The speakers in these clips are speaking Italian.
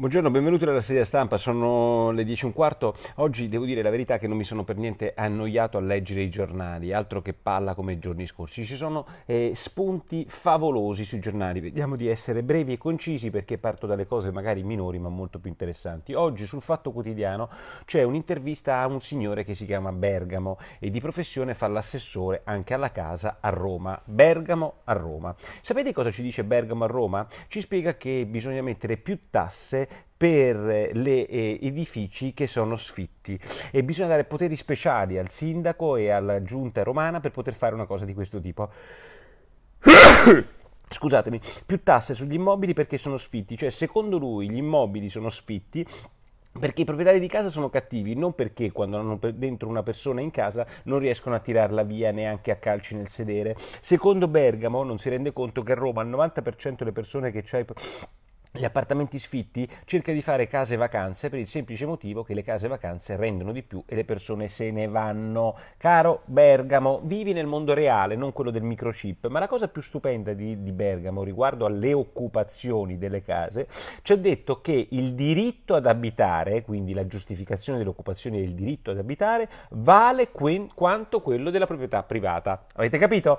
Buongiorno, benvenuti alla sedia stampa, sono le 10 e un quarto. Oggi devo dire la verità che non mi sono per niente annoiato a leggere i giornali, altro che palla come i giorni scorsi. Ci sono eh, spunti favolosi sui giornali, vediamo di essere brevi e concisi perché parto dalle cose magari minori ma molto più interessanti. Oggi sul Fatto Quotidiano c'è un'intervista a un signore che si chiama Bergamo e di professione fa l'assessore anche alla casa a Roma. Bergamo a Roma. Sapete cosa ci dice Bergamo a Roma? Ci spiega che bisogna mettere più tasse per gli eh, edifici che sono sfitti e bisogna dare poteri speciali al sindaco e alla giunta romana per poter fare una cosa di questo tipo. Scusatemi, più tasse sugli immobili perché sono sfitti, cioè secondo lui gli immobili sono sfitti perché i proprietari di casa sono cattivi, non perché quando hanno dentro una persona in casa non riescono a tirarla via neanche a calci nel sedere. Secondo Bergamo non si rende conto che a Roma il 90% delle persone che c'hai gli appartamenti sfitti cerca di fare case vacanze per il semplice motivo che le case vacanze rendono di più e le persone se ne vanno. Caro Bergamo, vivi nel mondo reale, non quello del microchip, ma la cosa più stupenda di, di Bergamo riguardo alle occupazioni delle case, ci ha detto che il diritto ad abitare, quindi la giustificazione dell'occupazione del diritto ad abitare, vale que- quanto quello della proprietà privata. Avete capito?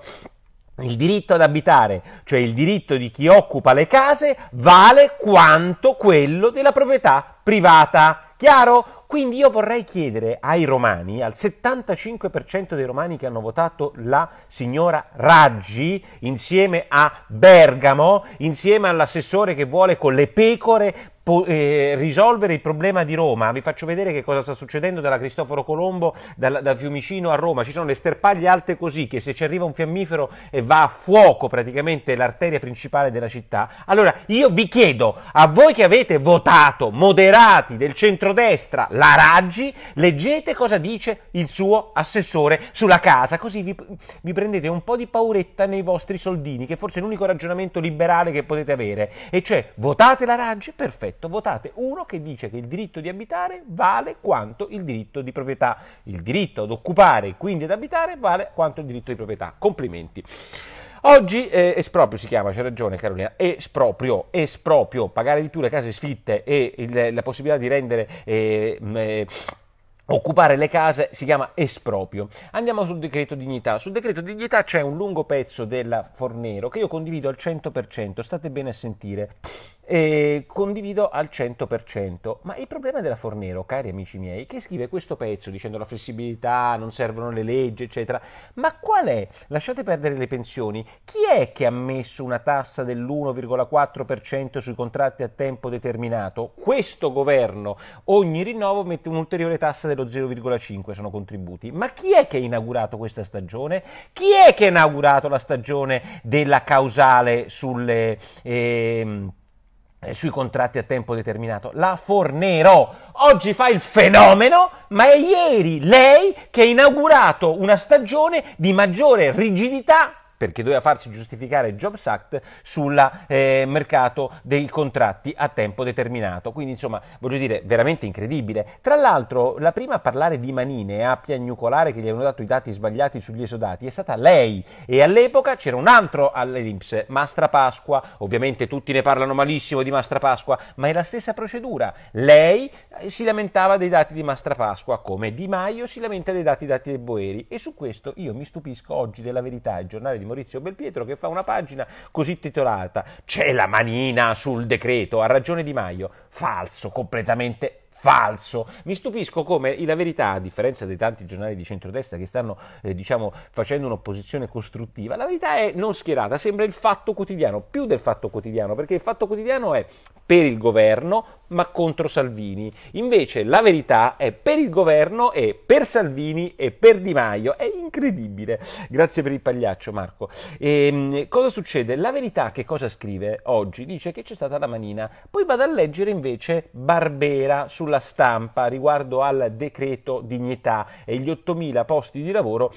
Il diritto ad abitare, cioè il diritto di chi occupa le case, vale quanto quello della proprietà privata. Chiaro? Quindi io vorrei chiedere ai romani, al 75% dei romani che hanno votato la signora Raggi, insieme a Bergamo, insieme all'assessore che vuole con le pecore po- eh, risolvere il problema di Roma. Vi faccio vedere che cosa sta succedendo dalla Cristoforo Colombo, dal, da Fiumicino a Roma. Ci sono le sterpaglie alte così che se ci arriva un fiammifero e va a fuoco praticamente l'arteria principale della città. Allora io vi chiedo, a voi che avete votato moderati del centrodestra la Raggi, leggete cosa dice il suo assessore sulla casa, così vi, vi prendete un po' di pauretta nei vostri soldini, che forse è l'unico ragionamento liberale che potete avere, e cioè votate la Raggi, perfetto perfetto, votate uno che dice che il diritto di abitare vale quanto il diritto di proprietà. Il diritto ad occupare, quindi ad abitare, vale quanto il diritto di proprietà. Complimenti. Oggi eh, esproprio si chiama, c'è ragione Carolina, esproprio, esproprio, pagare di più le case sfitte e il, la possibilità di rendere eh, eh, Occupare le case si chiama esproprio. Andiamo sul decreto dignità. Sul decreto dignità c'è un lungo pezzo della Fornero che io condivido al 100%, state bene a sentire. E condivido al 100%, ma il problema della Fornero, cari amici miei, che scrive questo pezzo dicendo la flessibilità, non servono le leggi, eccetera, ma qual è? Lasciate perdere le pensioni. Chi è che ha messo una tassa dell'1,4% sui contratti a tempo determinato? Questo governo, ogni rinnovo mette un'ulteriore tassa del dello 0,5 sono contributi. Ma chi è che ha inaugurato questa stagione? Chi è che ha inaugurato la stagione della causale sulle... Eh, sui contratti a tempo determinato, la Fornero. Oggi fa il fenomeno, ma è ieri lei che ha inaugurato una stagione di maggiore rigidità perché doveva farsi giustificare il Jobs Act sul eh, mercato dei contratti a tempo determinato. Quindi, insomma, voglio dire, veramente incredibile. Tra l'altro, la prima a parlare di manine e a piagnucolare che gli hanno dato i dati sbagliati sugli esodati è stata lei. E all'epoca c'era un altro all'Elips, Mastra Pasqua. Ovviamente tutti ne parlano malissimo di Mastra Pasqua, ma è la stessa procedura. Lei eh, si lamentava dei dati di Mastra Pasqua, come Di Maio si lamenta dei dati dati dei Boeri. E su questo io mi stupisco oggi della verità, il giornale di Maurizio Belpietro che fa una pagina così titolata C'è la manina sul decreto, ha ragione Di Maio. Falso, completamente falso. Mi stupisco come la verità, a differenza dei tanti giornali di centrodestra che stanno eh, diciamo, facendo un'opposizione costruttiva, la verità è non schierata, sembra il fatto quotidiano, più del fatto quotidiano, perché il fatto quotidiano è per il governo ma contro Salvini. Invece la verità è per il governo e per Salvini e per Di Maio. È incredibile. Grazie per il pagliaccio Marco. E, ehm, cosa succede? La verità che cosa scrive oggi? Dice che c'è stata la manina. Poi vado a leggere invece Barbera sulla stampa riguardo al decreto dignità e gli 8.000 posti di lavoro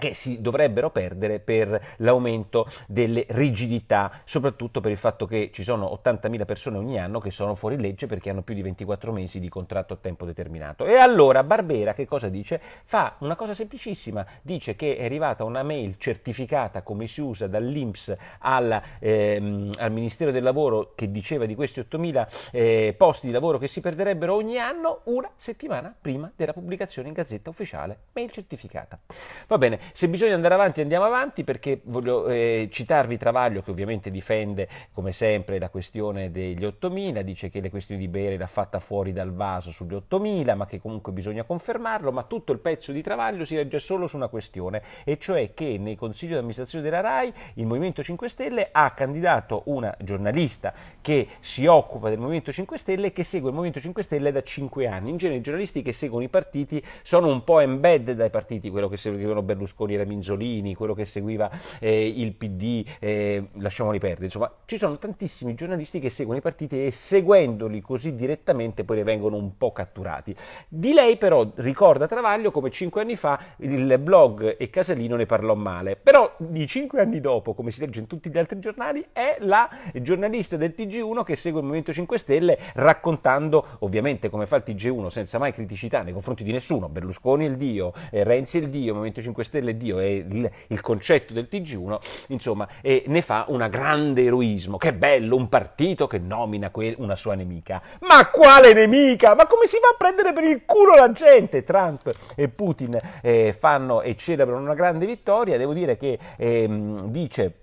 che si dovrebbero perdere per l'aumento delle rigidità, soprattutto per il fatto che ci sono 80.000 persone ogni anno che sono fuori legge perché hanno più di 24 mesi di contratto a tempo determinato. E allora Barbera che cosa dice? Fa una cosa semplicissima, dice che è arrivata una mail certificata come si usa dall'Inps al, ehm, al Ministero del Lavoro che diceva di questi 8.000 eh, posti di lavoro che si perderebbero ogni anno una settimana prima della pubblicazione in Gazzetta Ufficiale, mail certificata. Va bene, se bisogna andare avanti andiamo avanti perché voglio eh, citarvi Travaglio che ovviamente difende come sempre la questione degli 8.000, dice che le questioni di Bere l'ha fatta fuori dal vaso sugli 8.000 ma che comunque bisogna confermarlo, ma tutto il pezzo di Travaglio si regge solo su una questione e cioè che nei consigli di amministrazione della RAI il Movimento 5 Stelle ha candidato una giornalista che si occupa del Movimento 5 Stelle e che segue il Movimento 5 Stelle da 5 anni. In genere i giornalisti che seguono i partiti sono un po' embed dai partiti, quello che seguono Berlusconi Berlusconi era Minzolini, quello che seguiva eh, il PD, eh, lasciamoli perdere. Insomma, ci sono tantissimi giornalisti che seguono i partiti e seguendoli così direttamente poi ne vengono un po' catturati. Di lei però ricorda Travaglio come cinque anni fa il blog e Casalino ne parlò male, però di cinque anni dopo, come si legge in tutti gli altri giornali, è la giornalista del TG1 che segue il Movimento 5 Stelle raccontando, ovviamente come fa il TG1, senza mai criticità nei confronti di nessuno, Berlusconi è il dio, eh, Renzi è il dio, Movimento 5 Stelle dell'Iddio è il, il concetto del TG1, insomma, e ne fa un grande eroismo. Che bello, un partito che nomina que- una sua nemica. Ma quale nemica? Ma come si va a prendere per il culo la gente? Trump e Putin eh, fanno e celebrano una grande vittoria. Devo dire che eh, dice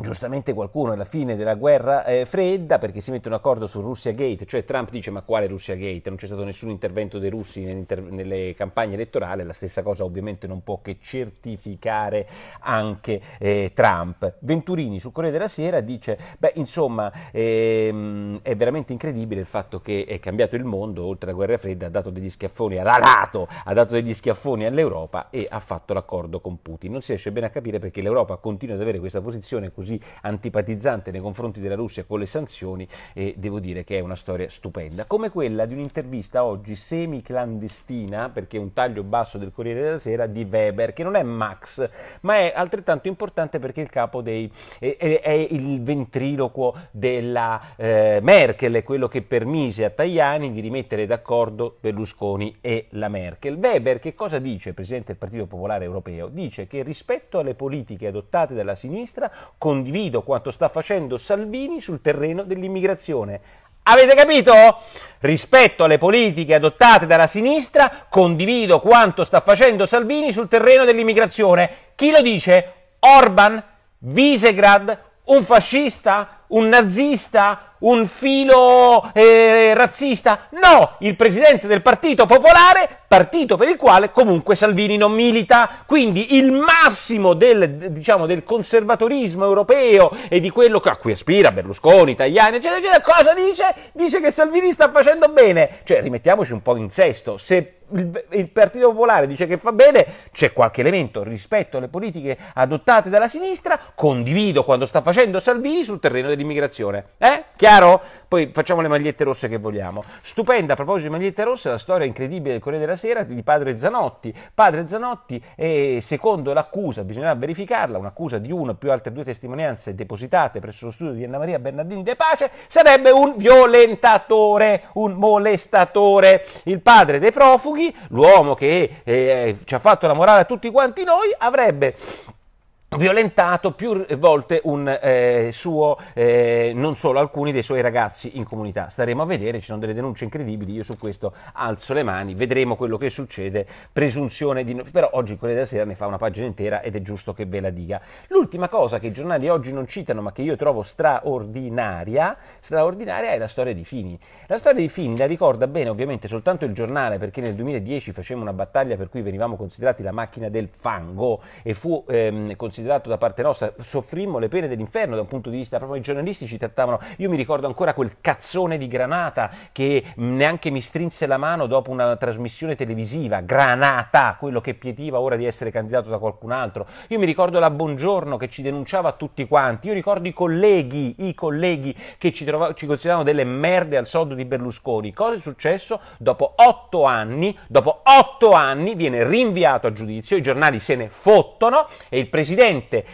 giustamente qualcuno alla fine della guerra eh, fredda perché si mette un accordo su Russia Gate, cioè Trump dice ma quale Russia Gate? Non c'è stato nessun intervento dei russi nelle campagne elettorali, la stessa cosa ovviamente non può che certificare anche eh, Trump. Venturini sul Corriere della Sera dice, beh insomma ehm, è veramente incredibile il fatto che è cambiato il mondo, oltre alla guerra fredda ha dato degli schiaffoni, ha ralato, ha dato degli schiaffoni all'Europa e ha fatto l'accordo con Putin. Non si riesce bene a capire perché l'Europa continua ad avere questa posizione così così antipatizzante nei confronti della Russia con le sanzioni e devo dire che è una storia stupenda. Come quella di un'intervista oggi semi-clandestina, perché è un taglio basso del Corriere della Sera, di Weber, che non è Max, ma è altrettanto importante perché il capo dei... è, è, è il ventriloquo della eh, Merkel, è quello che permise a Tajani di rimettere d'accordo Berlusconi e la Merkel. Weber che cosa dice, Presidente del Partito Popolare Europeo? Dice che rispetto alle politiche adottate dalla sinistra, con condivido quanto sta facendo Salvini sul terreno dell'immigrazione. Avete capito? Rispetto alle politiche adottate dalla sinistra, condivido quanto sta facendo Salvini sul terreno dell'immigrazione. Chi lo dice? Orban, Visegrad, un fascista, un nazista, un filo eh, razzista. No, il presidente del Partito Popolare, partito per il quale comunque Salvini non milita. Quindi il massimo del, diciamo, del conservatorismo europeo e di quello a cui aspira Berlusconi, Tajani, eccetera, eccetera, cosa dice? Dice che Salvini sta facendo bene. Cioè, rimettiamoci un po' in sesto. Se il, il, Partito Popolare dice che fa bene, c'è qualche elemento rispetto alle politiche adottate dalla sinistra, condivido quando sta facendo Salvini sul terreno dell'immigrazione. Eh? Chiaro? Poi facciamo le magliette rosse che vogliamo. Stupenda, a proposito di magliette rosse, la storia incredibile del Corriere della Sera di padre Zanotti. Padre Zanotti, è, secondo l'accusa, bisognerà verificarla, un'accusa di una più altre due testimonianze depositate presso lo studio di Anna Maria Bernardini De Pace, sarebbe un violentatore, un molestatore. Il padre dei profughi, l'uomo che eh, ci ha fatto la morale a tutti quanti noi, avrebbe violentato più volte un eh, suo, eh, non solo alcuni dei suoi ragazzi in comunità. Staremo a vedere, ci sono delle denunce incredibili, io su questo alzo le mani, vedremo quello che succede, presunzione di... però oggi il Corriere della Sera ne fa una pagina intera ed è giusto che ve la dica. L'ultima cosa che i giornali oggi non citano ma che io trovo straordinaria, straordinaria è la storia di Fini. La storia di Fini la ricorda bene ovviamente soltanto il giornale perché nel 2010 facemmo una battaglia per cui venivamo considerati la macchina del fango e fu ehm, considerato considerato da parte nostra, soffrimmo le pene dell'inferno da un punto di vista proprio i giornalisti ci trattavano, io mi ricordo ancora quel cazzone di Granata che neanche mi strinse la mano dopo una trasmissione televisiva, Granata, quello che pietiva ora di essere candidato da qualcun altro, io mi ricordo la Buongiorno che ci denunciava tutti quanti, io ricordo i colleghi, i colleghi che ci, trova, ci consideravano delle merde al soldo di Berlusconi, cosa è successo? Dopo otto anni, dopo otto anni viene rinviato a giudizio, i giornali se ne fottono e il presidente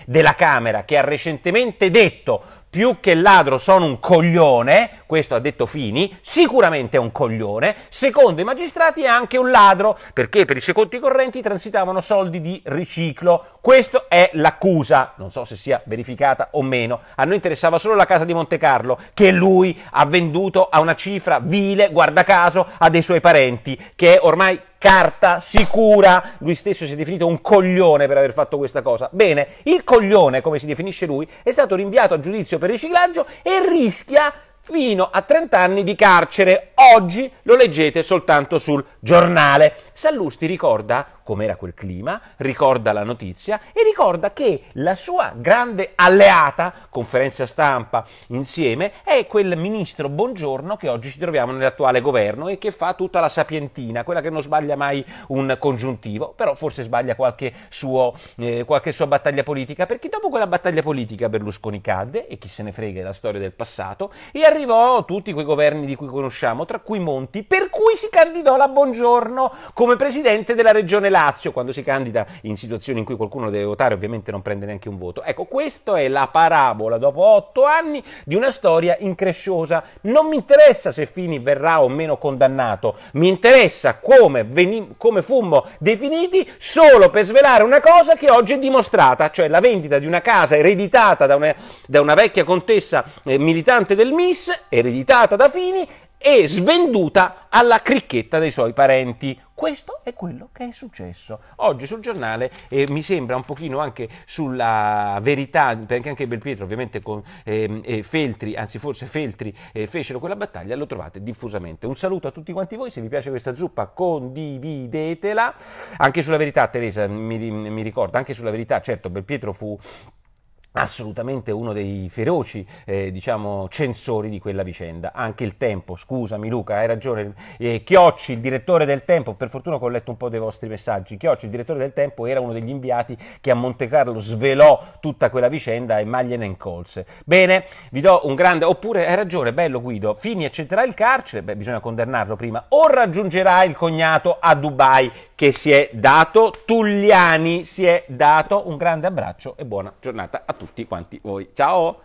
della Camera che ha recentemente detto più che ladro sono un coglione, questo ha detto Fini, sicuramente è un coglione, secondo i magistrati è anche un ladro, perché per i suoi conti correnti transitavano soldi di riciclo. Questa è l'accusa, non so se sia verificata o meno. A noi interessava solo la casa di Monte Carlo, che lui ha venduto a una cifra vile, guarda caso, a dei suoi parenti, che è ormai carta sicura, lui stesso si è definito un coglione per aver fatto questa cosa. Bene, il coglione, come si definisce lui, è stato rinviato a giudizio per riciclaggio e rischia fino a 30 anni di carcere. Oggi lo leggete soltanto sul giornale. Sallusti ricorda com'era quel clima, ricorda la notizia e ricorda che la sua grande alleata, conferenza stampa insieme, è quel ministro Bongiorno che oggi ci troviamo nell'attuale governo e che fa tutta la sapientina, quella che non sbaglia mai un congiuntivo, però forse sbaglia qualche, suo, eh, qualche sua battaglia politica, perché dopo quella battaglia politica Berlusconi cadde, e chi se ne frega è la storia del passato, e arrivò tutti quei governi di cui conosciamo, tra cui Monti, per cui si candidò la Bongiorno come presidente della regione Lazio Lazio quando si candida in situazioni in cui qualcuno deve votare ovviamente non prende neanche un voto. Ecco, questa è la parabola dopo otto anni di una storia incresciosa. Non mi interessa se Fini verrà o meno condannato, mi interessa come, veni- come fummo definiti solo per svelare una cosa che oggi è dimostrata, cioè la vendita di una casa ereditata da una, da una vecchia contessa eh, militante del MIS, ereditata da Fini, e svenduta alla cricchetta dei suoi parenti. Questo è quello che è successo. Oggi sul giornale eh, mi sembra un pochino anche sulla verità, perché anche Belpietro ovviamente con eh, eh, Feltri, anzi forse Feltri eh, fecero quella battaglia, lo trovate diffusamente. Un saluto a tutti quanti voi, se vi piace questa zuppa condividetela. Anche sulla verità, Teresa mi, mi ricorda, anche sulla verità, certo Belpietro fu assolutamente uno dei feroci eh, diciamo, censori di quella vicenda. Anche il Tempo, scusami Luca, hai ragione, eh, Chiocci, il direttore del Tempo, per fortuna ho letto un po' dei vostri messaggi, Chiocci, il direttore del Tempo, era uno degli inviati che a Monte Carlo svelò tutta quella vicenda e mai gliene incolse. Bene, vi do un grande... oppure hai ragione, bello Guido, Fini accetterà il carcere, beh bisogna condannarlo prima, o raggiungerà il cognato a Dubai che si è dato, Tugliani si è dato, un grande abbraccio e buona giornata a tutti tutti quanti voi. Ciao!